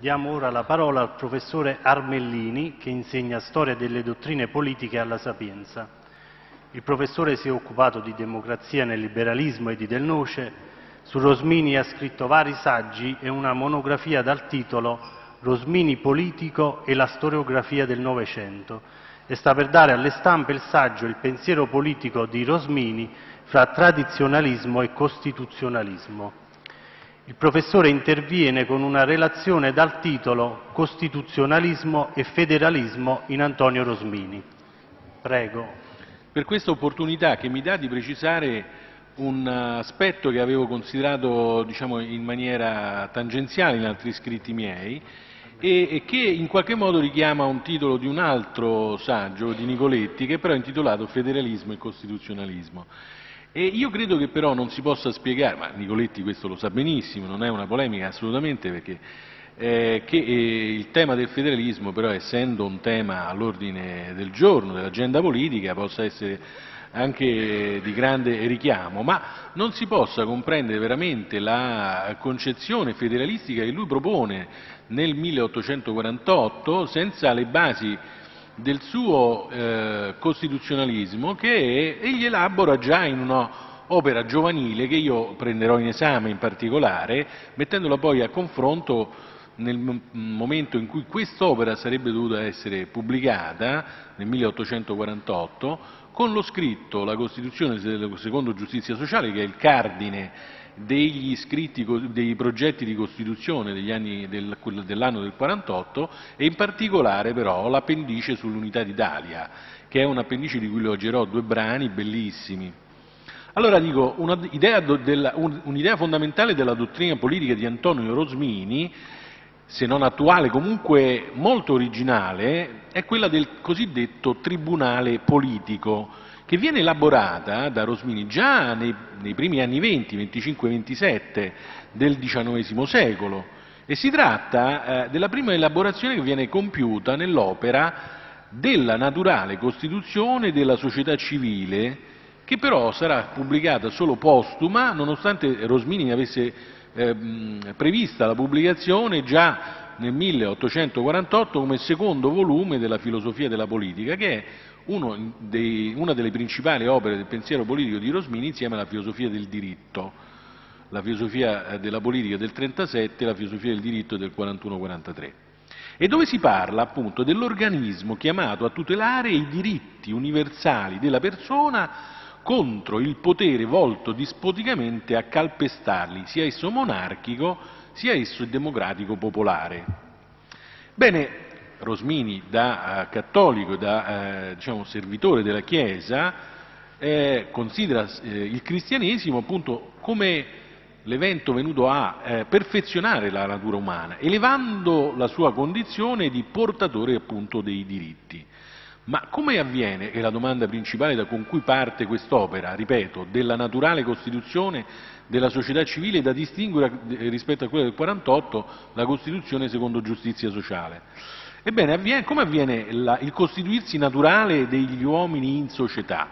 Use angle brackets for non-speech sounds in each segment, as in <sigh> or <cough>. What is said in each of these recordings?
Diamo ora la parola al professore Armellini che insegna storia delle dottrine politiche alla Sapienza. Il professore si è occupato di democrazia nel liberalismo e di Del Noce. Su Rosmini ha scritto vari saggi e una monografia dal titolo Rosmini politico e la storiografia del Novecento e sta per dare alle stampe il saggio Il pensiero politico di Rosmini fra tradizionalismo e costituzionalismo. Il professore interviene con una relazione dal titolo Costituzionalismo e federalismo in Antonio Rosmini. Prego. Per questa opportunità che mi dà di precisare un aspetto che avevo considerato diciamo, in maniera tangenziale in altri scritti miei e che in qualche modo richiama un titolo di un altro saggio di Nicoletti che però è intitolato Federalismo e Costituzionalismo. E io credo che però non si possa spiegare, ma Nicoletti questo lo sa benissimo, non è una polemica assolutamente, perché eh, che eh, il tema del federalismo però essendo un tema all'ordine del giorno, dell'agenda politica, possa essere anche di grande richiamo, ma non si possa comprendere veramente la concezione federalistica che lui propone nel 1848 senza le basi del suo eh, costituzionalismo che egli elabora già in un'opera giovanile che io prenderò in esame in particolare, mettendola poi a confronto nel momento in cui quest'opera sarebbe dovuta essere pubblicata, nel 1848, con lo scritto La Costituzione secondo giustizia sociale, che è il cardine degli scritti, dei progetti di Costituzione dell'anno del, del 48 e in particolare però l'appendice sull'Unità d'Italia, che è un appendice di cui leggerò due brani bellissimi. Allora dico, un'idea, un, fondamentale della dottrina politica di Antonio Rosmini, se non attuale comunque molto originale, è quella del cosiddetto tribunale politico, che viene elaborata da Rosmini già nei, nei primi anni 20, 25-27 del XIX secolo. E si tratta eh, della prima elaborazione che viene compiuta nell'opera della naturale costituzione della società civile che però sarà pubblicata solo postuma nonostante Rosmini ne avesse eh, prevista la pubblicazione già nel 1848 come secondo volume della filosofia della politica che è dei, una delle principali opere del pensiero politico di Rosmini insieme alla filosofia del diritto, la filosofia eh, della politica del 37 e la filosofia del diritto del 41-43 e dove si parla appunto dell'organismo chiamato a tutelare i diritti universali della persona contro il potere volto dispoticamente a calpestarli, sia esso monarchico sia esso democratico popolare. Bene, Rosmini da eh, cattolico, da eh, diciamo, servitore della Chiesa, eh, considera il cristianesimo appunto come l'evento venuto a eh, perfezionare la natura umana, elevando la sua condizione di portatore appunto dei diritti. Ma come avviene, è la domanda principale con cui parte quest'opera, ripeto, della naturale costituzione della società civile da distinguere rispetto a quella del 48, la Costituzione secondo giustizia sociale. Ebbene, avviene, come avviene la, il costituirsi naturale degli uomini in società?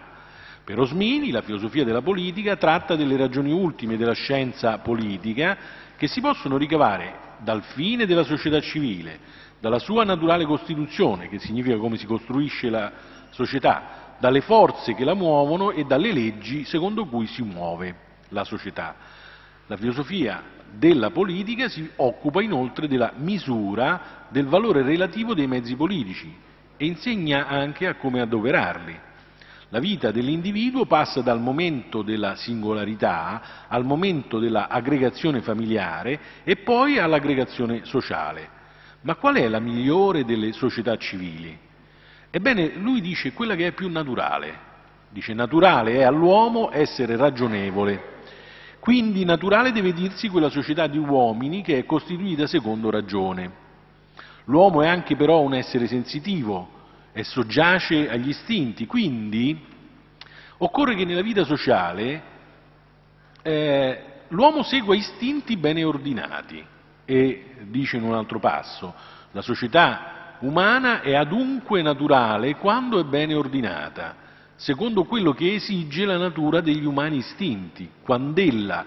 Per Osmini la filosofia della politica tratta delle ragioni ultime della scienza politica che si possono ricavare dal fine della società civile, dalla sua naturale costituzione, che significa come si costruisce la società, dalle forze che la muovono e dalle leggi secondo cui si muove la società. La filosofia della politica si occupa inoltre della misura del valore relativo dei mezzi politici e insegna anche a come adoperarli. La vita dell'individuo passa dal momento della singolarità al momento dell'aggregazione familiare e poi all'aggregazione sociale. Ma qual è la migliore delle società civili? Ebbene, lui dice quella che è più naturale. Dice naturale è all'uomo essere ragionevole, quindi naturale deve dirsi quella società di uomini che è costituita secondo ragione. L'uomo è anche però un essere sensitivo e soggiace agli istinti, quindi occorre che nella vita sociale eh, l'uomo segua istinti bene ordinati e dice in un altro passo, la società umana è adunque naturale quando è bene ordinata secondo quello che esige la natura degli umani istinti, quand'ella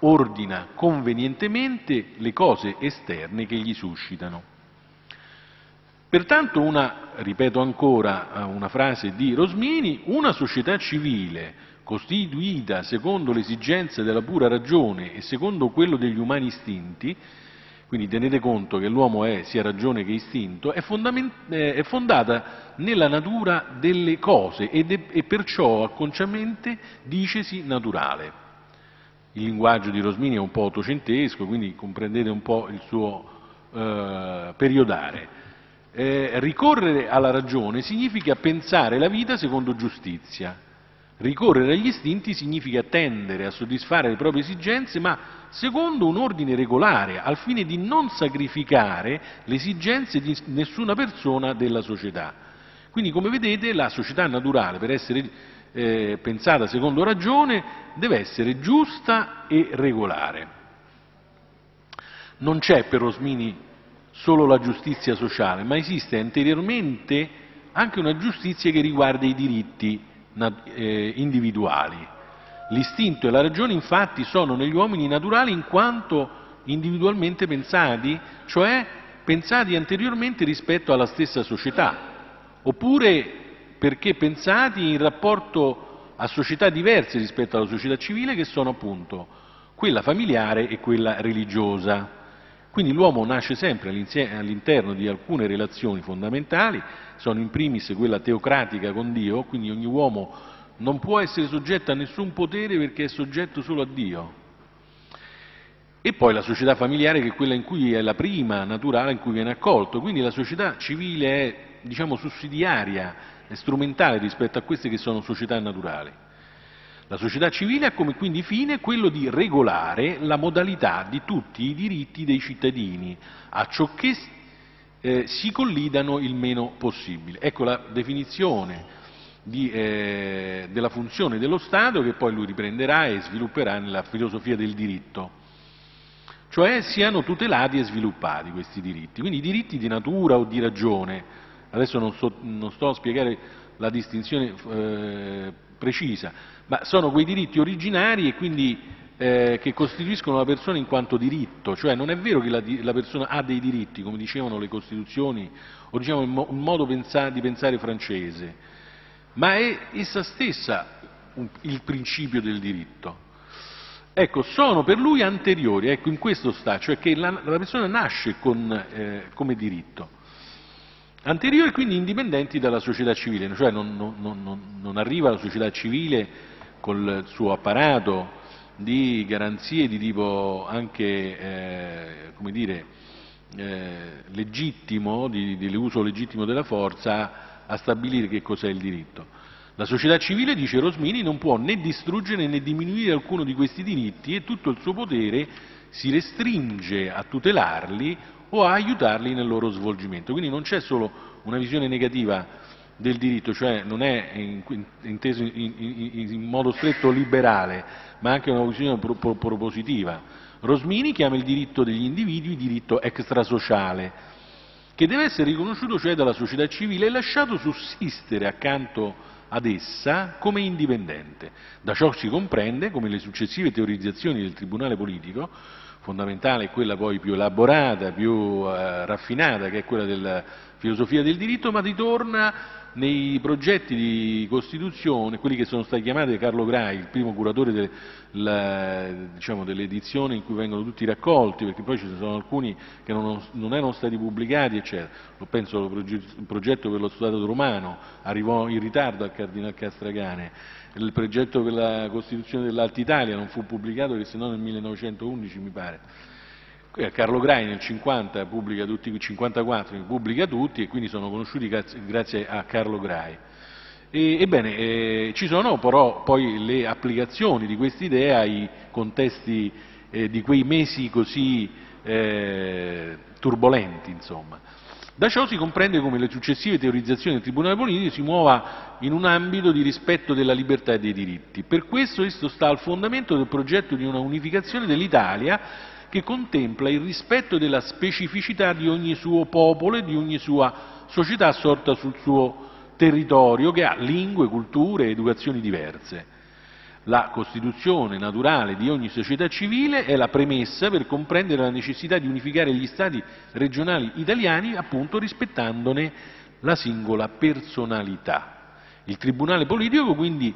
ordina convenientemente le cose esterne che gli suscitano. Pertanto una, ripeto ancora una frase di Rosmini, una società civile costituita secondo le esigenze della pura ragione e secondo quello degli umani istinti, quindi tenete conto che l'uomo è sia ragione che istinto, è, è fondata nella natura delle cose è, e perciò acconciamente dicesi naturale. Il linguaggio di Rosmini è un po' ottocentesco, quindi comprendete un po' il suo eh, periodare. Eh, ricorrere alla ragione significa pensare la vita secondo giustizia, Ricorrere agli istinti significa tendere a soddisfare le proprie esigenze, ma secondo un ordine regolare, al fine di non sacrificare le esigenze di nessuna persona della società. Quindi, come vedete, la società naturale, per essere eh, pensata secondo ragione, deve essere giusta e regolare. Non c'è per Rosmini solo la giustizia sociale, ma esiste anteriormente anche una giustizia che riguarda i diritti individuali. L'istinto e la ragione infatti sono negli uomini naturali in quanto individualmente pensati, cioè pensati anteriormente rispetto alla stessa società, oppure perché pensati in rapporto a società diverse rispetto alla società civile che sono appunto quella familiare e quella religiosa. Quindi l'uomo nasce sempre all'interno di alcune relazioni fondamentali, sono in primis quella teocratica con Dio, quindi ogni uomo non può essere soggetto a nessun potere perché è soggetto solo a Dio. E poi la società familiare che è quella in cui è la prima naturale in cui viene accolto, quindi la società civile è diciamo sussidiaria, è strumentale rispetto a queste che sono società naturali. La società civile ha come quindi fine quello di regolare la modalità di tutti i diritti dei cittadini, a ciò che eh, si collidano il meno possibile. Ecco la definizione di, eh, della funzione dello Stato che poi lui riprenderà e svilupperà nella filosofia del diritto, cioè siano tutelati e sviluppati questi diritti, quindi i diritti di natura o di ragione, adesso non, so, non sto a spiegare la distinzione eh, precisa, ma sono quei diritti originari e quindi eh, che costituiscono la persona in quanto diritto, cioè non è vero che la, la persona ha dei diritti, come dicevano le Costituzioni o diciamo mo, il modo pensa, di pensare francese, ma è essa stessa un, il principio del diritto. Ecco, sono per lui anteriori, ecco, in questo sta, cioè che la, la persona nasce con, eh, come diritto anteriori e quindi indipendenti dalla società civile, cioè non, non, non, non arriva la società civile col suo apparato di garanzie di tipo anche eh, come dire, eh, legittimo, di, di uso legittimo della forza, a stabilire che cos'è il diritto. La società civile, dice Rosmini, non può né distruggere né diminuire alcuno di questi diritti e tutto il suo potere si restringe a tutelarli o a aiutarli nel loro svolgimento. Quindi non c'è solo una visione negativa del diritto, cioè non è inteso in, modo stretto liberale, ma anche una visione pro, pro, propositiva. Rosmini chiama il diritto degli individui diritto extrasociale, che deve essere riconosciuto cioè dalla società civile e lasciato sussistere accanto ad essa come indipendente. Da ciò si comprende come le successive teorizzazioni del Tribunale politico fondamentale quella poi più elaborata, più eh, raffinata, che è quella della filosofia del diritto, ma ritorna nei progetti di Costituzione, quelli che sono stati chiamati Carlo Grai, il primo curatore de, diciamo, dell'edizione in cui vengono tutti raccolti, perché poi ci sono alcuni che non, non erano stati pubblicati, eccetera. Lo penso al progetto per lo Stato romano, arrivò in ritardo al Cardinal Castragane, il progetto per la Costituzione dell'Alta Italia non fu pubblicato che se no nel 1911 mi pare. Eh, Carlo Grai nel 50 pubblica tutti, 54 pubblica tutti e quindi sono conosciuti grazie a Carlo Grai. E, ebbene, eh, ci sono però poi le applicazioni di questa idea ai contesti eh, di quei mesi così eh, turbolenti, insomma. Da ciò si comprende come le successive teorizzazioni del Tribunale politico si muova in un ambito di rispetto della libertà e dei diritti. Per questo esso sta al fondamento del progetto di una unificazione dell'Italia che contempla il rispetto della specificità di ogni suo popolo e di ogni sua società sorta sul suo territorio che ha lingue, culture, educazioni diverse. La Costituzione naturale di ogni società civile è la premessa per comprendere la necessità di unificare gli Stati regionali italiani, appunto rispettandone la singola personalità. Il Tribunale politico quindi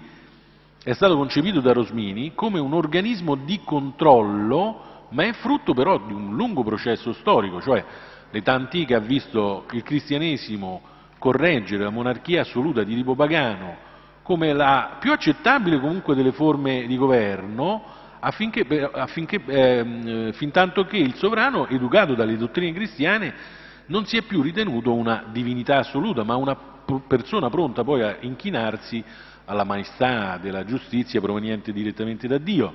è stato concepito da Rosmini come un organismo di controllo, ma è frutto però di un lungo processo storico, cioè l'età antica ha visto il cristianesimo correggere la monarchia assoluta di tipo pagano come la più accettabile comunque delle forme di governo affinché, affinché, eh, fin tanto che il sovrano, educato dalle dottrine cristiane, non si è più ritenuto una divinità assoluta, ma una persona pronta poi a inchinarsi alla maestà della giustizia proveniente direttamente da Dio.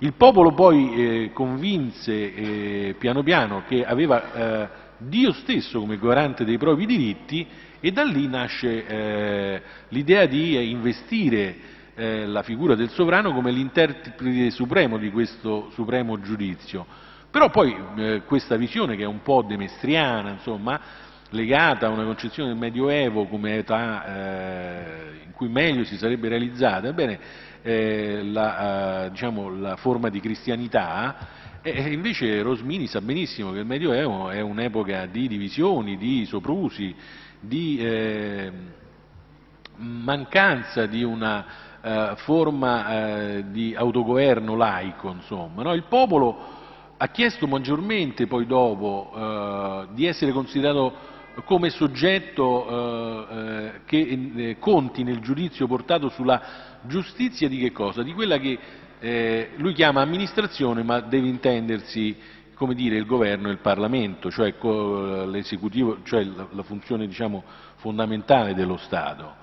Il popolo poi eh, convinse eh, piano piano che aveva eh, Dio stesso come garante dei propri diritti e da lì nasce eh, l'idea di investire eh, la figura del sovrano come l'interprete supremo di questo supremo giudizio. Però poi eh, questa visione che è un po' demestriana, insomma, legata a una concezione del Medioevo come età eh, in cui meglio si sarebbe realizzata, ebbene eh, la, eh, diciamo, la, forma di cristianità, e invece Rosmini sa benissimo che il Medioevo è un'epoca di divisioni, di soprusi, di eh, mancanza di una eh, forma eh, di autogoverno laico, insomma. Il popolo ha chiesto maggiormente poi dopo di essere considerato come soggetto che conti nel giudizio portato sulla giustizia di che cosa? Di quella che lui chiama amministrazione ma deve intendersi come dire, il governo e il Parlamento, cioè cioè la, funzione diciamo, fondamentale dello Stato.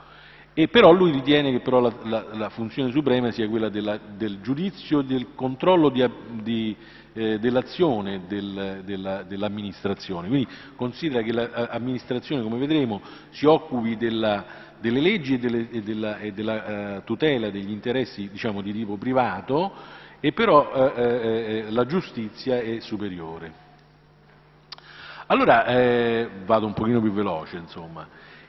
E però lui ritiene che però la, la, la funzione suprema sia quella della, del giudizio, del controllo di, di eh, dell'azione del, della, dell'amministrazione. Quindi considera che l'amministrazione, come vedremo, si occupi della, delle leggi e, delle, e della, e della uh, tutela degli interessi diciamo, di tipo privato, e però uh, uh, la giustizia è superiore. Allora, eh, vado un pochino più veloce, insomma.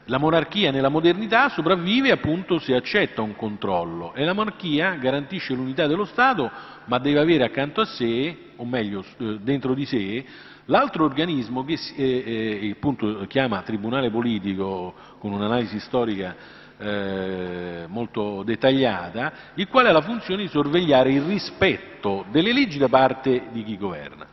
La monarchia nella modernità sopravvive appunto se accetta un controllo e la monarchia garantisce l'unità dello Stato ma deve avere accanto a sé, o meglio eh, dentro di sé, l'altro organismo che eh, eh, appunto chiama Tribunale Politico con un'analisi storica eh, molto dettagliata, il quale ha la funzione di sorvegliare il rispetto delle leggi da parte di chi governa.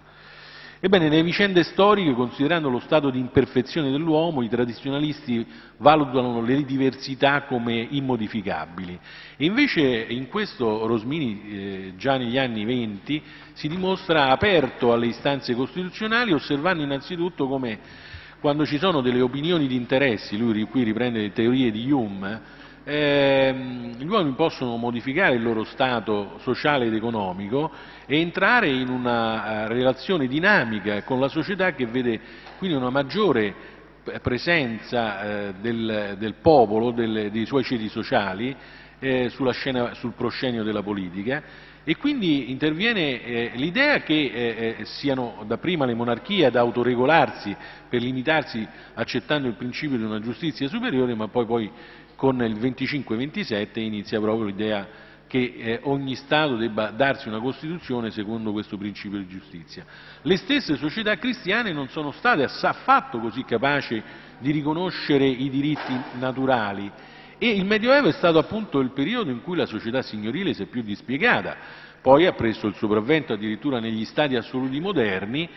Ebbene, nelle vicende storiche, considerando lo stato di imperfezione dell'uomo, i tradizionalisti valutano le diversità come immodificabili. E invece in questo Rosmini, eh, già negli anni venti, si dimostra aperto alle istanze costituzionali, osservando innanzitutto come quando ci sono delle opinioni di interessi, lui qui riprende le teorie di Hume, ehm, gli uomini possono modificare il loro stato sociale ed economico e entrare in una eh, relazione dinamica con la società che vede quindi una maggiore presenza eh, del, popolo, dei suoi ceti sociali eh, sul proscenio della politica. E quindi interviene eh, l'idea che siano dapprima le monarchie ad autoregolarsi per limitarsi accettando il principio di una giustizia superiore, ma poi, con il 25-27 inizia proprio l'idea che eh, ogni Stato debba darsi una Costituzione secondo questo principio di giustizia. Le stesse società cristiane non sono state affatto così capaci di riconoscere i diritti naturali e il Medioevo è stato appunto il periodo in cui la società signorile si è più dispiegata, poi ha preso il sopravvento addirittura negli Stati assoluti moderni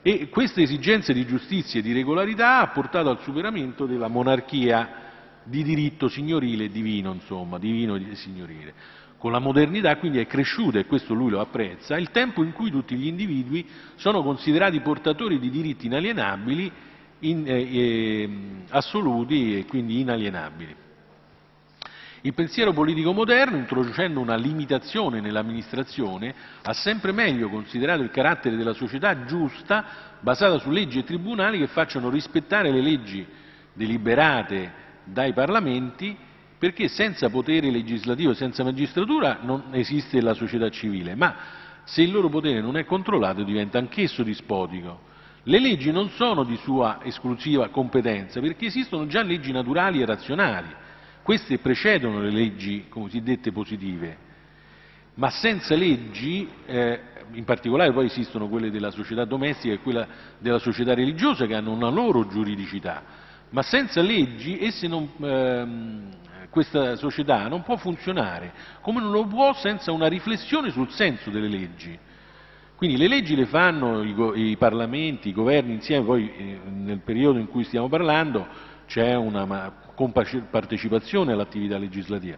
e questa esigenza di giustizia e di regolarità ha portato al superamento della monarchia di diritto signorile e divino, insomma, divino e signorile. Con la modernità quindi è cresciuto, e questo lui lo apprezza, il tempo in cui tutti gli individui sono considerati portatori di diritti inalienabili, in, eh, eh, assoluti e quindi inalienabili. Il pensiero politico moderno, introducendo una limitazione nell'amministrazione, ha sempre meglio considerato il carattere della società giusta, basata su leggi e tribunali che facciano rispettare le leggi deliberate dai Parlamenti perché senza potere legislativo senza magistratura non esiste la società civile, ma se il loro potere non è controllato diventa anch'esso dispotico. Le leggi non sono di sua esclusiva competenza perché esistono già leggi naturali e razionali, queste precedono le leggi cosiddette positive. Ma senza leggi, eh, in particolare poi esistono quelle della società domestica e quella della società religiosa che hanno una loro giuridicità, ma senza leggi non, ehm, questa società non può funzionare, come non lo può senza una riflessione sul senso delle leggi. Quindi le leggi le fanno i, i parlamenti, i governi insieme, poi eh, nel periodo in cui stiamo parlando c'è una compartecipazione all'attività legislativa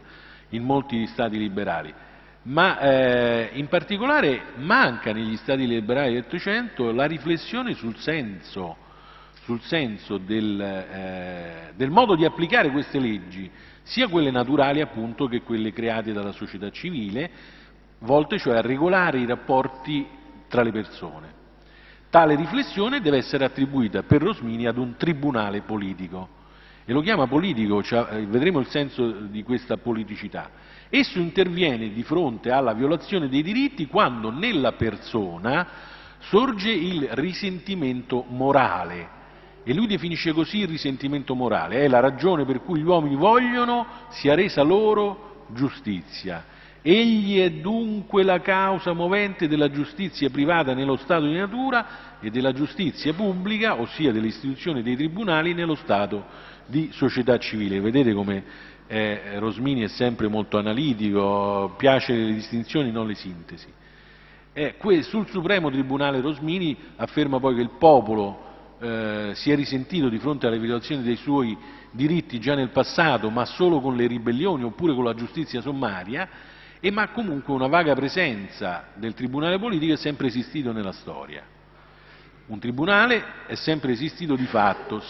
in molti stati liberali, ma eh, in particolare manca negli stati liberali dell'Ottocento la riflessione sul senso, sul senso del, eh, del, modo di applicare queste leggi, sia quelle naturali appunto che quelle create dalla società civile, volte cioè a regolare i rapporti tra le persone. Tale riflessione deve essere attribuita per Rosmini ad un tribunale politico e lo chiama politico, cioè, vedremo il senso di questa politicità. Esso interviene di fronte alla violazione dei diritti quando nella persona sorge il risentimento morale e lui definisce così il risentimento morale, è la ragione per cui gli uomini vogliono sia resa loro giustizia Egli è dunque la causa movente della giustizia privata nello stato di natura e della giustizia pubblica, ossia dell'istituzione dei tribunali, nello stato di società civile. Vedete come eh, Rosmini è sempre molto analitico, piace le distinzioni, non le sintesi. Eh, sul Supremo Tribunale Rosmini afferma poi che il popolo eh, si è risentito di fronte alle violazioni dei suoi diritti già nel passato, ma solo con le ribellioni oppure con la giustizia sommaria, e ma comunque una vaga presenza del tribunale politico è sempre esistito nella storia. Un tribunale è sempre esistito di fatto,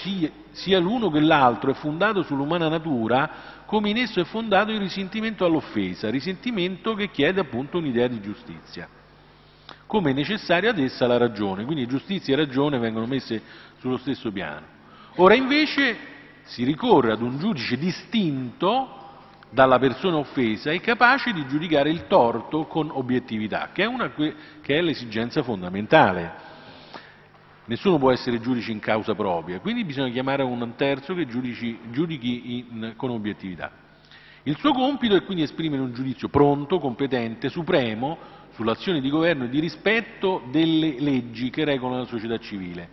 sia l'uno che l'altro è fondato sull'umana natura, come in esso è fondato il risentimento all'offesa, risentimento che chiede appunto un'idea di giustizia. Come necessaria ad essa la ragione, quindi giustizia e ragione vengono messe sullo stesso piano. Ora invece si ricorre ad un giudice distinto dalla persona offesa è capace di giudicare il torto con obiettività, che è, una, che è l'esigenza fondamentale. Nessuno può essere giudice in causa propria, quindi bisogna chiamare un terzo che giudici, giudichi in, con obiettività. Il suo compito è quindi esprimere un giudizio pronto, competente, supremo sull'azione di governo e di rispetto delle leggi che regolano la società civile.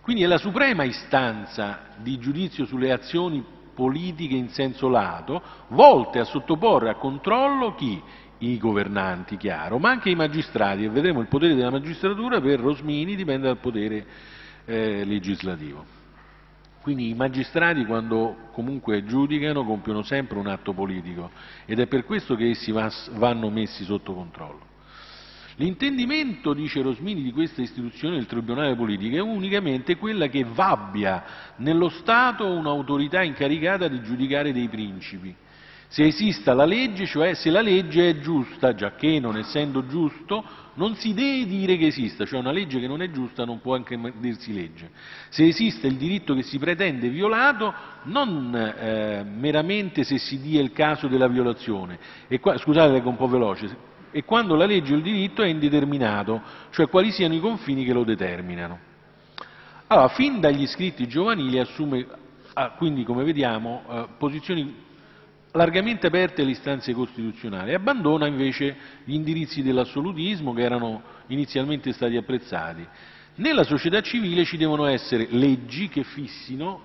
Quindi è la suprema istanza di giudizio sulle azioni politiche in senso lato, volte a sottoporre a controllo chi? I governanti, chiaro, ma anche i magistrati, e vedremo il potere della magistratura per Rosmini dipende dal potere eh, legislativo. Quindi i magistrati quando comunque giudicano compiono sempre un atto politico ed è per questo che essi vanno messi sotto controllo. L'intendimento, dice Rosmini, di questa istituzione del Tribunale politico è unicamente quella che vabbia nello Stato un'autorità incaricata di giudicare dei principi. Se esista la legge, cioè se la legge è giusta, giacché non essendo giusto non si deve dire che esista, cioè una legge che non è giusta non può anche dirsi legge. Se esiste il diritto che si pretende violato, non eh, meramente se si dia il caso della violazione, e qua, scusate leggo un po' veloce, e quando la legge o il diritto è indeterminato, cioè quali siano i confini che lo determinano. Allora, fin dagli scritti giovanili assume, ah, quindi come vediamo, eh, posizioni largamente aperte alle istanze costituzionali e abbandona invece gli indirizzi dell'assolutismo che erano inizialmente stati apprezzati. Nella società civile ci devono essere leggi che fissino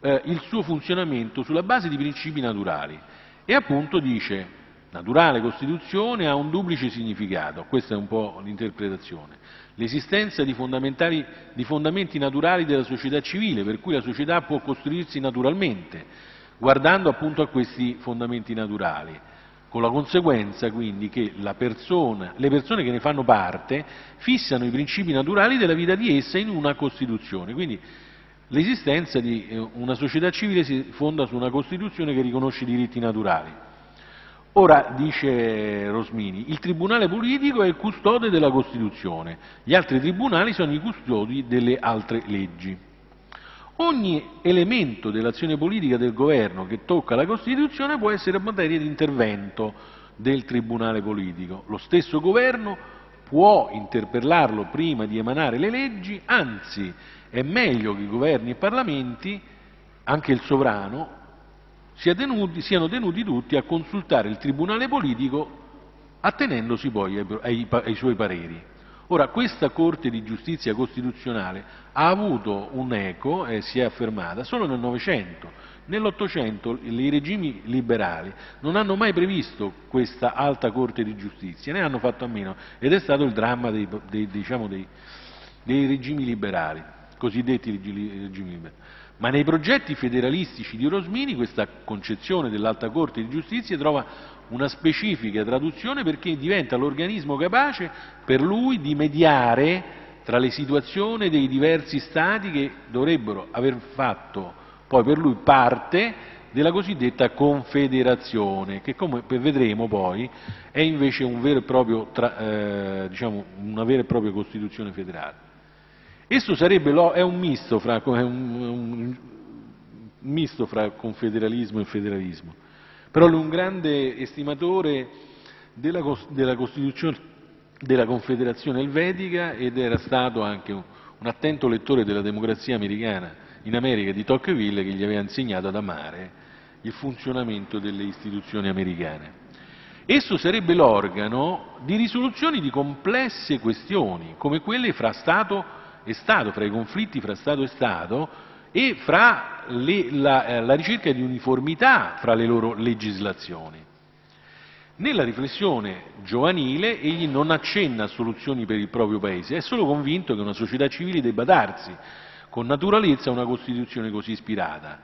eh, il suo funzionamento sulla base di principi naturali e appunto dice naturale Costituzione ha un duplice significato, questa è un po' l'interpretazione, l'esistenza di, di fondamenti naturali della società civile, per cui la società può costruirsi naturalmente, guardando appunto a questi fondamenti naturali, con la conseguenza quindi che persona, le persone che ne fanno parte fissano i principi naturali della vita di essa in una Costituzione. Quindi l'esistenza di eh, una società civile si fonda su una Costituzione che riconosce i diritti naturali. Ora, dice Rosmini, il tribunale politico è il custode della Costituzione, gli altri tribunali sono i custodi delle altre leggi. Ogni elemento dell'azione politica del governo che tocca la Costituzione può essere materia di intervento del tribunale politico. Lo stesso governo può interpellarlo prima di emanare le leggi, anzi è meglio che i governi e i parlamenti, anche il sovrano, siano tenuti tutti a consultare il tribunale politico attenendosi poi ai, ai, ai suoi pareri. Ora, questa Corte di giustizia costituzionale ha avuto un eco e si è affermata solo nel Novecento. Nell'Ottocento i regimi liberali non hanno mai previsto questa alta Corte di giustizia, ne hanno fatto a meno ed è stato il dramma dei, dei, diciamo dei, dei regimi liberali, cosiddetti regimi liberali. Ma nei progetti federalistici di Rosmini questa concezione dell'alta Corte di giustizia trova una specifica traduzione perché diventa l'organismo capace per lui di mediare tra le situazioni dei diversi Stati che dovrebbero aver fatto poi per lui parte della cosiddetta confederazione, che come vedremo poi è invece un eh, diciamo, una vera e propria Costituzione federale. Esso sarebbe, è un misto fra, un, un misto fra confederalismo e federalismo però è un grande estimatore della, della Costituzione della Confederazione Elvetica ed era stato anche un, un attento lettore della democrazia americana in America di Tocqueville che gli aveva insegnato ad amare il funzionamento delle istituzioni americane. Esso sarebbe l'organo di risoluzioni di complesse questioni, come quelle fra Stato e Stato, fra i conflitti fra Stato e Stato, e fra le, la, eh, la ricerca di uniformità fra le loro legislazioni. Nella riflessione giovanile egli non accenna a soluzioni per il proprio Paese, è solo convinto che una società civile debba darsi con naturalezza a una Costituzione così ispirata.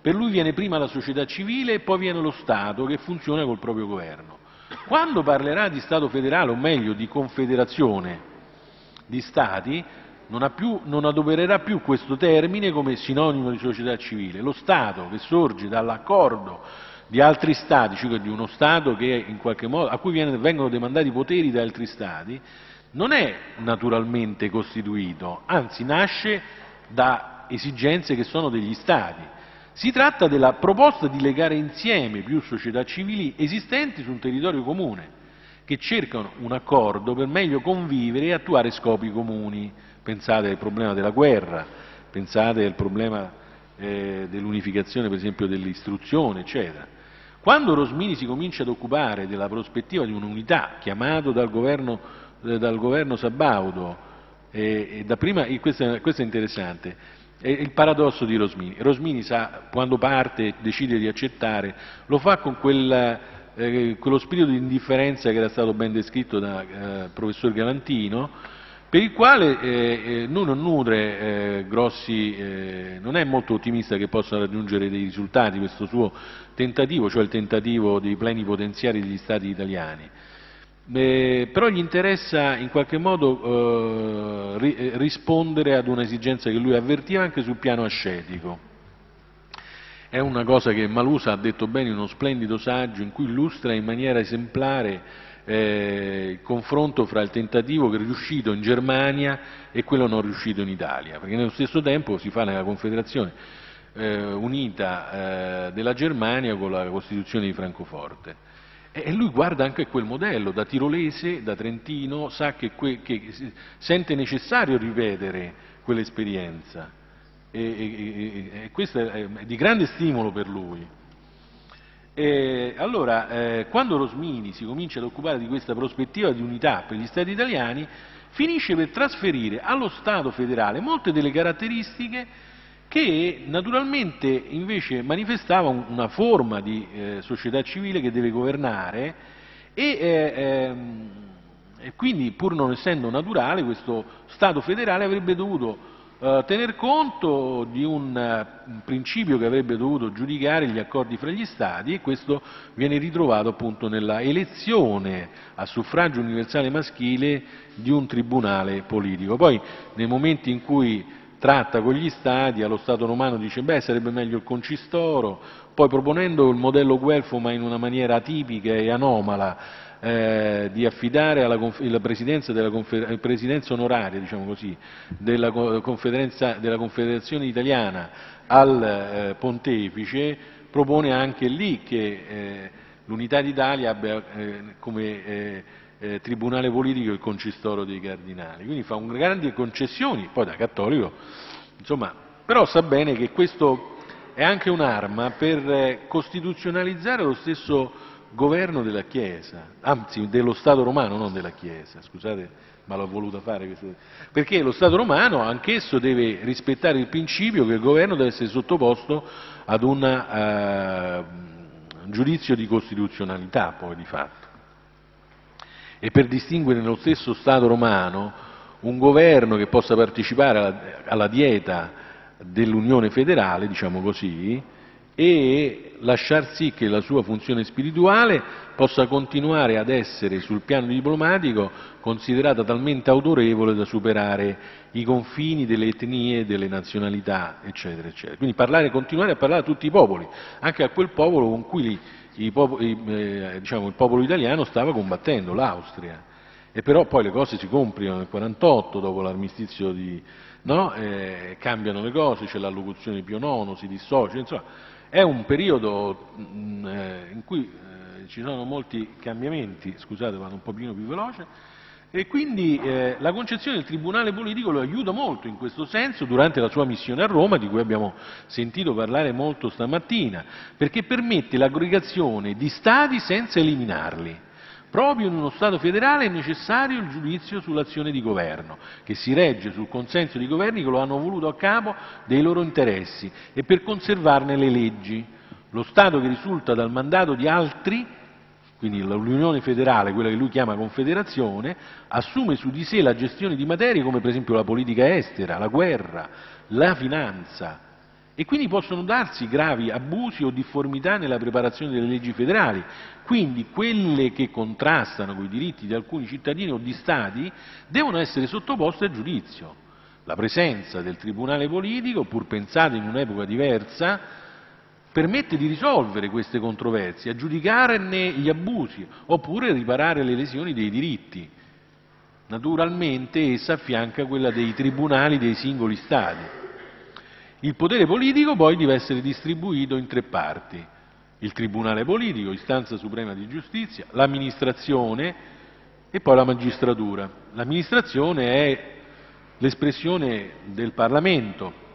Per lui viene prima la società civile e poi viene lo Stato che funziona col proprio governo. Quando parlerà di Stato federale, o meglio di confederazione di Stati, non, più, non, adopererà più questo termine come sinonimo di società civile. Lo Stato che sorge dall'accordo di altri Stati, cioè di uno Stato modo, a cui viene, vengono demandati poteri da altri Stati, non è naturalmente costituito, anzi nasce da esigenze che sono degli Stati. Si tratta della proposta di legare insieme più società civili esistenti su un territorio comune, che cercano un accordo per meglio convivere e attuare scopi comuni pensate al problema della guerra, pensate al problema eh, dell'unificazione per esempio dell'istruzione, eccetera. Quando Rosmini si comincia ad occupare della prospettiva di un'unità, chiamato dal governo, eh, dal governo Sabaudo, eh, prima, questo, questo, è interessante, è il paradosso di Rosmini. Rosmini sa, quando parte, decide di accettare, lo fa con quel, eh, quello spirito di indifferenza che era stato ben descritto dal eh, professor Galantino, per il quale eh, eh, lui non nutre eh, grossi, eh, non è molto ottimista che possa raggiungere dei risultati questo suo tentativo, cioè il tentativo dei pleni potenziari degli Stati italiani. Eh, però gli interessa in qualche modo eh, ri rispondere ad un'esigenza che lui avvertiva anche sul piano ascetico. È una cosa che Malusa ha detto bene in uno splendido saggio in cui illustra in maniera esemplare eh, il confronto fra il tentativo che è riuscito in Germania e quello non riuscito in Italia, perché nello stesso tempo si fa nella Confederazione eh, Unita eh, della Germania con la Costituzione di Francoforte. E lui guarda anche quel modello, da tirolese, da trentino, sa che, que, che sente necessario ripetere quell'esperienza e, e, e, questo è di grande stimolo per lui. Eh, allora, eh, quando Rosmini si comincia ad occupare di questa prospettiva di unità per gli Stati italiani, finisce per trasferire allo Stato federale molte delle caratteristiche che naturalmente invece manifestava una forma di eh, società civile che deve governare e, eh, ehm, e quindi pur non essendo naturale questo Stato federale avrebbe dovuto eh, tener conto di un, uh, un, principio che avrebbe dovuto giudicare gli accordi fra gli Stati e questo viene ritrovato appunto nella elezione a suffragio universale maschile di un tribunale politico. Poi nei momenti in cui tratta con gli Stati, allo Stato romano dice beh sarebbe meglio il concistoro, poi proponendo il modello guelfo ma in una maniera atipica e anomala eh, di affidare alla presidenza, onoraria diciamo della, Confederazione italiana al eh, pontefice, propone anche lì che eh, l'unità d'Italia abbia eh, come eh, eh, tribunale politico il concistoro dei cardinali, quindi fa grandi concessioni, poi da cattolico, insomma, però sa bene che questo è anche un'arma per costituzionalizzare lo stesso governo della Chiesa, anzi dello Stato romano, non della Chiesa, scusate ma l'ho voluta fare questa... perché lo Stato romano anch'esso deve rispettare il principio che il governo deve essere sottoposto ad una, uh, un giudizio di costituzionalità poi di fatto. E per distinguere nello stesso Stato romano un governo che possa partecipare alla, alla dieta dell'Unione federale, diciamo così, e lasciar sì che la sua funzione spirituale possa continuare ad essere sul piano diplomatico considerata talmente autorevole da superare i confini delle etnie, delle nazionalità, eccetera, eccetera. Quindi parlare, continuare a parlare a tutti i popoli, anche a quel popolo con cui i, popoli, eh, diciamo, il popolo italiano stava combattendo, l'Austria. E però poi le cose si complicano nel 1948, dopo l'armistizio di... No? Eh, cambiano le cose, c'è l'allocuzione di Pio IX, si dissocia, insomma è un periodo mm, eh, in cui eh, ci sono molti cambiamenti, scusate vado un pochino più veloce, e quindi eh, la concezione del tribunale politico lo aiuta molto in questo senso durante la sua missione a Roma, di cui abbiamo sentito parlare molto stamattina, perché permette l'aggregazione di Stati senza eliminarli. Proprio in uno Stato federale è necessario il giudizio sull'azione di governo, che si regge sul consenso di governi che lo hanno voluto a capo dei loro interessi e per conservarne le leggi. Lo Stato che risulta dal mandato di altri, quindi l'Unione federale, quella che lui chiama confederazione, assume su di sé la gestione di materie come per esempio la politica estera, la guerra, la finanza, e quindi possono darsi gravi abusi o difformità nella preparazione delle leggi federali. Quindi quelle che contrastano con i diritti di alcuni cittadini o di Stati devono essere sottoposte a giudizio. La presenza del tribunale politico, pur pensata in un'epoca diversa, permette di risolvere queste controversie, a giudicarne gli abusi oppure riparare le lesioni dei diritti. Naturalmente essa affianca quella dei tribunali dei singoli Stati. Il potere politico poi deve essere distribuito in tre parti. Il Tribunale politico, istanza suprema di giustizia, l'amministrazione e poi la magistratura. L'amministrazione è l'espressione del Parlamento.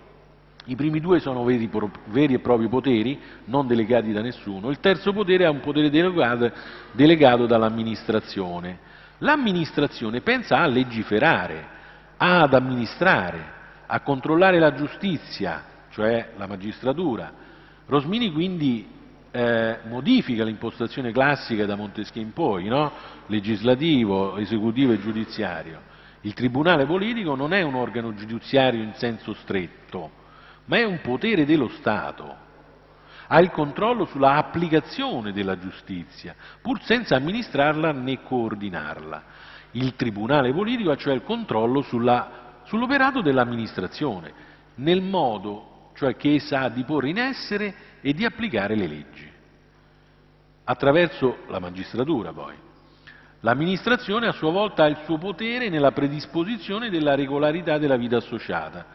I primi due sono veri, veri, e propri poteri, non delegati da nessuno. Il terzo potere è un potere delegato, delegato dall'amministrazione. L'amministrazione pensa a legiferare, ad amministrare, a controllare la giustizia, cioè la magistratura. Rosmini quindi eh, modifica l'impostazione classica da Montesquieu in poi, no? legislativo, esecutivo e giudiziario. Il tribunale politico non è un organo giudiziario in senso stretto, ma è un potere dello Stato. Ha il controllo sulla applicazione della giustizia, pur senza amministrarla né coordinarla. Il tribunale politico ha cioè il controllo sulla sull'operato dell'amministrazione, nel modo cioè che essa ha di porre in essere e di applicare le leggi, attraverso la magistratura poi. L'amministrazione a sua volta ha il suo potere nella predisposizione della regolarità della vita associata,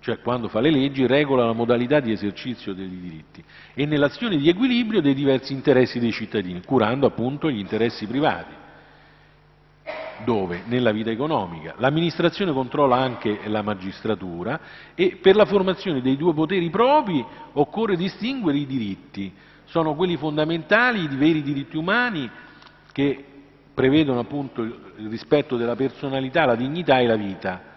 cioè quando fa le leggi regola la modalità di esercizio dei diritti e nell'azione di equilibrio dei diversi interessi dei cittadini, curando appunto gli interessi privati. Dove? Nella vita economica. L'amministrazione controlla anche la magistratura e per la formazione dei due poteri propri occorre distinguere i diritti. Sono quelli fondamentali, i veri diritti umani che prevedono appunto il rispetto della personalità, la dignità e la vita.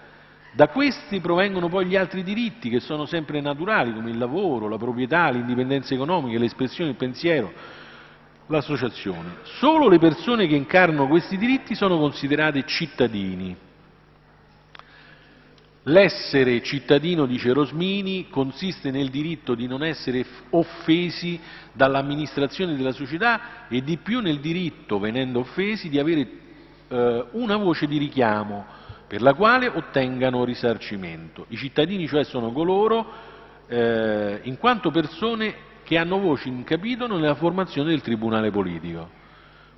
Da questi provengono poi gli altri diritti che sono sempre naturali come il lavoro, la proprietà, l'indipendenza economica, l'espressione del pensiero, l'associazione. Solo le persone che incarnano questi diritti sono considerate cittadini. L'essere cittadino, dice Rosmini, consiste nel diritto di non essere offesi dall'amministrazione della società e di più nel diritto, venendo offesi, di avere eh, una voce di richiamo per la quale ottengano risarcimento. I cittadini cioè sono coloro, eh, in quanto persone che hanno voce in capitolo nella formazione del tribunale politico.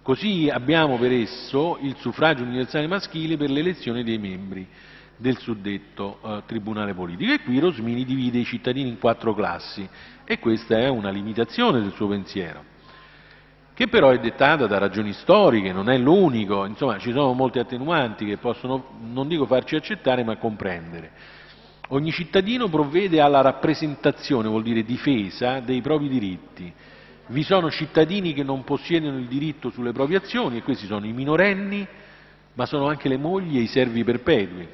Così abbiamo per esso il suffragio universale maschile per l'elezione dei membri del suddetto eh, tribunale politico. E qui Rosmini divide i cittadini in quattro classi e questa è una limitazione del suo pensiero, che però è dettata da ragioni storiche, non è l'unico, insomma ci sono molte attenuanti che possono, non dico farci accettare, ma comprendere. Ogni cittadino provvede alla rappresentazione, vuol dire difesa, dei propri diritti, vi sono cittadini che non possiedono il diritto sulle proprie azioni e questi sono i minorenni, ma sono anche le mogli e i servi perpetui.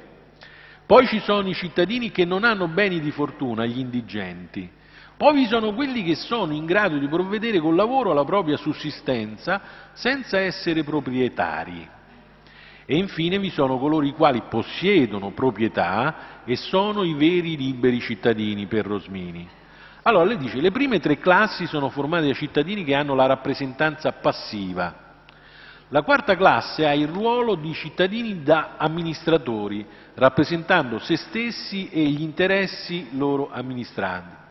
Poi ci sono i cittadini che non hanno beni di fortuna, gli indigenti. Poi vi sono quelli che sono in grado di provvedere col lavoro alla propria sussistenza senza essere proprietari. E infine vi sono coloro i quali possiedono proprietà e sono i veri liberi cittadini per Rosmini. Allora lei dice le prime tre classi sono formate da cittadini che hanno la rappresentanza passiva, la quarta classe ha il ruolo di cittadini da amministratori, rappresentando se stessi e gli interessi loro amministrati.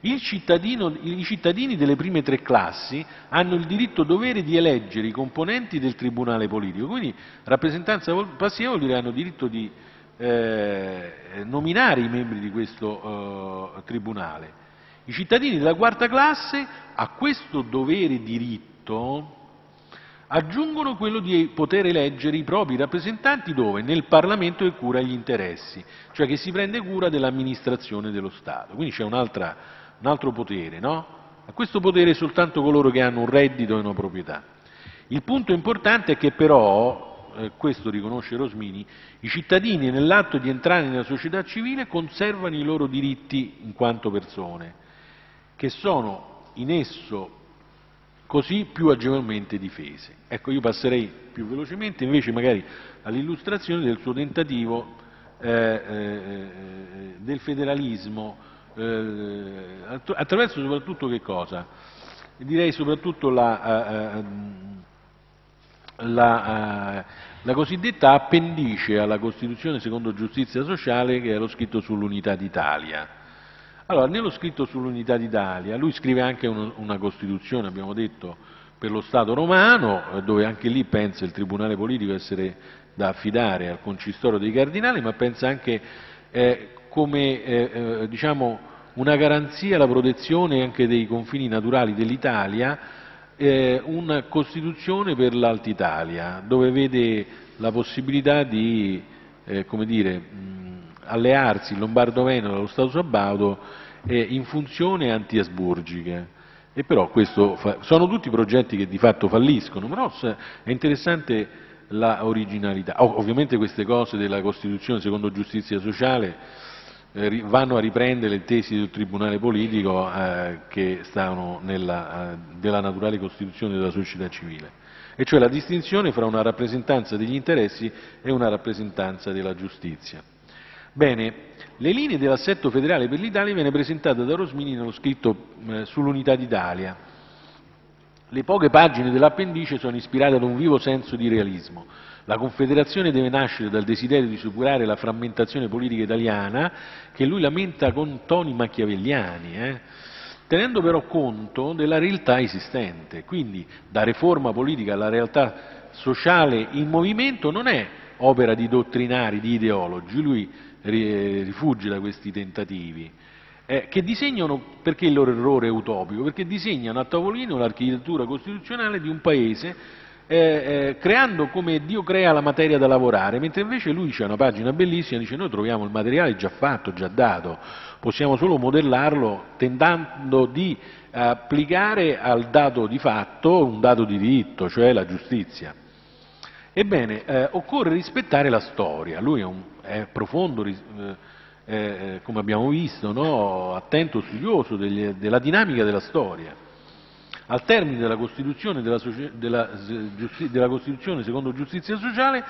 I cittadini delle prime tre classi hanno il diritto-dovere di eleggere i componenti del tribunale politico, quindi rappresentanza passiva vuol dire che hanno diritto di eh, nominare i membri di questo eh, tribunale. I cittadini della quarta classe a questo dovere diritto aggiungono quello di poter eleggere i propri rappresentanti dove? Nel Parlamento che cura gli interessi, cioè che si prende cura dell'amministrazione dello Stato. Quindi c'è un, un altro potere, no? A questo potere soltanto coloro che hanno un reddito e una proprietà. Il punto importante è che però, eh, questo riconosce Rosmini, i cittadini nell'atto di entrare nella società civile conservano i loro diritti in quanto persone, che sono in esso così più agevolmente difese. Ecco, io passerei più velocemente invece magari all'illustrazione del suo tentativo eh, eh, del federalismo, eh, attraverso soprattutto che cosa? Direi soprattutto la, eh, eh, la, eh, la cosiddetta appendice alla Costituzione secondo giustizia sociale che era scritto sull'unità d'Italia allora, nello scritto sull'unità d'Italia, lui scrive anche uno, una Costituzione, abbiamo detto, per lo Stato romano, eh, dove anche lì pensa il Tribunale politico essere da affidare al Concistoro dei Cardinali, ma pensa anche eh, come eh, diciamo, una garanzia alla protezione anche dei confini naturali dell'Italia, eh, una Costituzione per l'Alta Italia, dove vede la possibilità di, eh, dire, allearsi il Lombardo-Veneto allo Stato Sabaudo eh, in funzione. E questo fa, sono tutti progetti che di fatto falliscono, però è interessante la originalità. ovviamente queste cose della Costituzione secondo giustizia sociale vanno a riprendere le tesi del Tribunale politico eh, che stavano nella, eh, naturale Costituzione della società civile, e cioè la distinzione fra una rappresentanza degli interessi e una rappresentanza della giustizia. Bene, le linee dell'assetto federale per l'Italia viene presentata da Rosmini nello scritto eh, sull'unità d'Italia. Le poche pagine dell'appendice sono ispirate ad un vivo senso di realismo. La Confederazione deve nascere dal desiderio di superare la frammentazione politica italiana che lui lamenta con toni machiavelliani, eh? tenendo però conto della realtà esistente. Quindi da riforma politica alla realtà sociale in movimento non è opera di dottrinari, di ideologi, lui rifugge da questi tentativi, eh, che disegnano, perché il loro errore è utopico? Perché disegnano a tavolino l'architettura costituzionale di un paese eh, eh, creando come Dio crea la materia da lavorare, mentre invece lui c'è una pagina bellissima, dice noi troviamo il materiale già fatto, già dato, possiamo solo modellarlo tentando di applicare al dato di fatto un dato di diritto, cioè la giustizia. Ebbene, eh, occorre rispettare la storia, lui è, un, è profondo, eh, eh, come abbiamo visto, no? attento, studioso degli, della dinamica della storia. Al termine della Costituzione, secondo giustizia sociale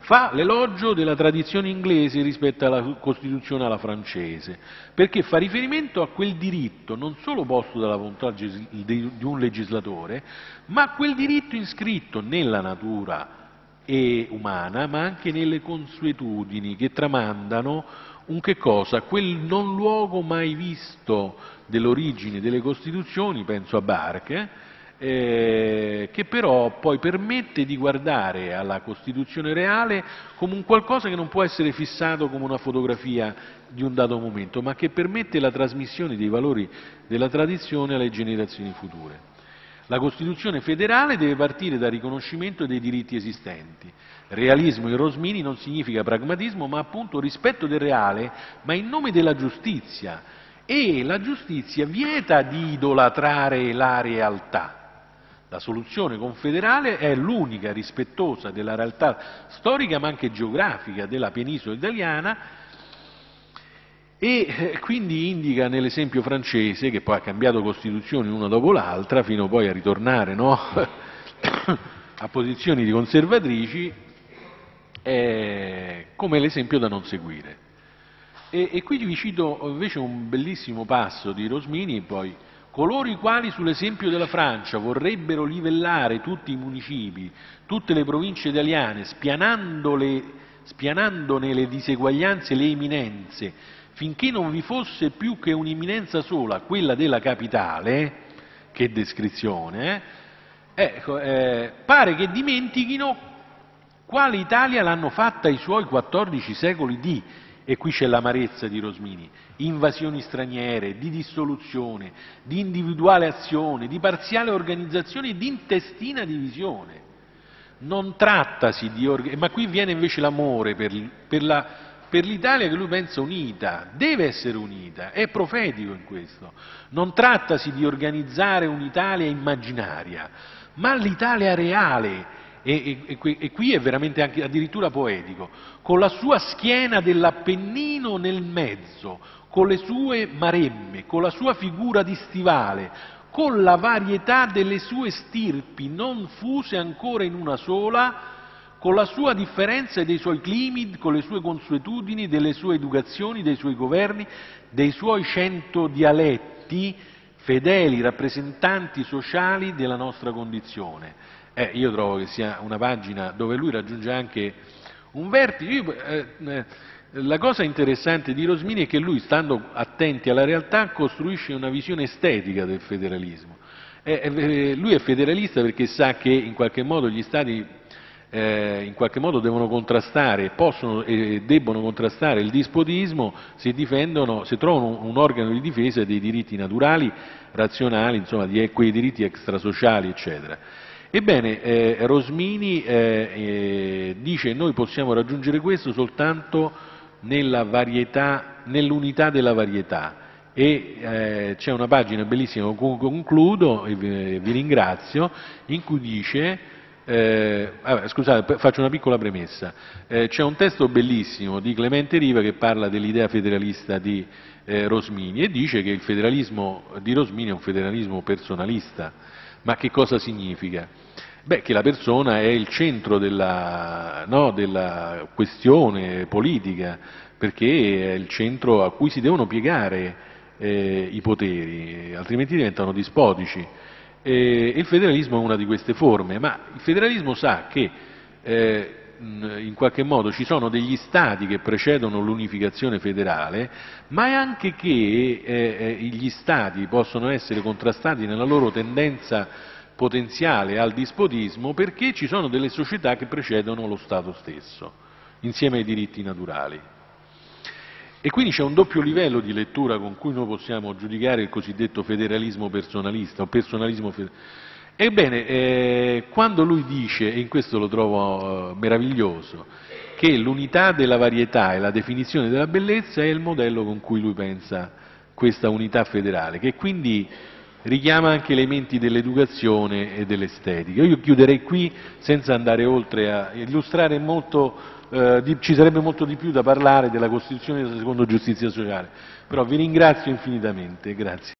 fa l'elogio della tradizione inglese rispetto alla Costituzione alla francese, perché fa riferimento a quel diritto non solo posto dalla volontà di un legislatore, ma a quel diritto iscritto nella natura umana, ma anche nelle consuetudini che tramandano un che cosa? Quel non luogo mai visto dell'origine delle Costituzioni, penso a Barche, eh, che però poi permette di guardare alla Costituzione reale come un qualcosa che non può essere fissato come una fotografia di un dato momento, ma che permette la trasmissione dei valori della tradizione alle generazioni future. La Costituzione federale deve partire dal riconoscimento dei diritti esistenti. Realismo in Rosmini non significa pragmatismo, ma appunto rispetto del reale, ma in nome della giustizia e la giustizia vieta di idolatrare la realtà. La soluzione confederale è l'unica rispettosa della realtà storica ma anche geografica della penisola italiana e eh, quindi indica nell'esempio francese, che poi ha cambiato costituzioni una dopo l'altra, fino poi a ritornare no? <coughs> a posizioni di conservatrici, eh, come l'esempio da non seguire. E, e, qui vi cito invece un bellissimo passo di Rosmini, poi coloro i quali sull'esempio della Francia vorrebbero livellare tutti i municipi, tutte le province italiane, spianandone le diseguaglianze e le eminenze, finché non vi fosse più che un'imminenza sola, quella della capitale, che descrizione, eh, ecco, eh, pare che dimentichino quale Italia l'hanno fatta i suoi 14 secoli di, e qui c'è l'amarezza di Rosmini, invasioni straniere, di dissoluzione, di individuale azione, di parziale organizzazione e di intestina divisione. Non trattasi di... ma qui viene invece l'amore per, per la per l'Italia che lui pensa unita, deve essere unita, è profetico in questo. Non trattasi di organizzare un'Italia immaginaria, ma l'Italia reale, e, e, e, qui è veramente anche addirittura poetico, con la sua schiena dell'Appennino nel mezzo, con le sue maremme, con la sua figura di stivale, con la varietà delle sue stirpi non fuse ancora in una sola, con la sua differenza dei suoi climi, con le sue consuetudini, delle sue educazioni, dei suoi governi, dei suoi cento dialetti, fedeli rappresentanti sociali della nostra condizione. Eh, io trovo che sia una pagina dove lui raggiunge anche un vertice. Eh, eh, la cosa interessante di Rosmini è che lui, stando attenti alla realtà, costruisce una visione estetica del federalismo. Eh, eh, lui è federalista perché sa che in qualche modo gli Stati eh, in qualche modo devono contrastare, possono e debbono contrastare il dispotismo se, difendono, se trovano un, organo di difesa dei diritti naturali, razionali, insomma di quei diritti extrasociali, eccetera. Ebbene, eh, Rosmini eh, eh dice che noi possiamo raggiungere questo soltanto nell'unità della varietà e c'è una pagina bellissima con cui concludo e vi, ringrazio in cui dice eh, scusate, faccio una piccola premessa. Eh, c'è un testo bellissimo di Clemente Riva che parla dell'idea federalista di eh, Rosmini e dice che il federalismo di Rosmini è un federalismo personalista. Ma che cosa significa? Beh, che la persona è il centro della, no, della questione politica, perché è il centro a cui si devono piegare eh, i poteri, altrimenti diventano dispotici. E il federalismo è una di queste forme, ma il federalismo sa che eh, in qualche modo ci sono degli stati che precedono l'unificazione federale, ma è anche che eh, eh, gli stati possono essere contrastati nella loro tendenza potenziale al dispotismo perché ci sono delle società che precedono lo Stato stesso, insieme ai diritti naturali. E quindi c'è un doppio livello di lettura con cui noi possiamo giudicare il cosiddetto federalismo personalista o personalismo federalista. Ebbene, eh, quando lui dice, e in questo lo trovo eh, meraviglioso, che l'unità della varietà e la definizione della bellezza è il modello con cui lui pensa questa unità federale, che quindi richiama anche elementi dell'educazione e dell'estetica. Io chiuderei qui senza andare oltre a illustrare molto eh, di, ci sarebbe molto di più da parlare della Costituzione secondo giustizia sociale, però vi ringrazio infinitamente. Grazie.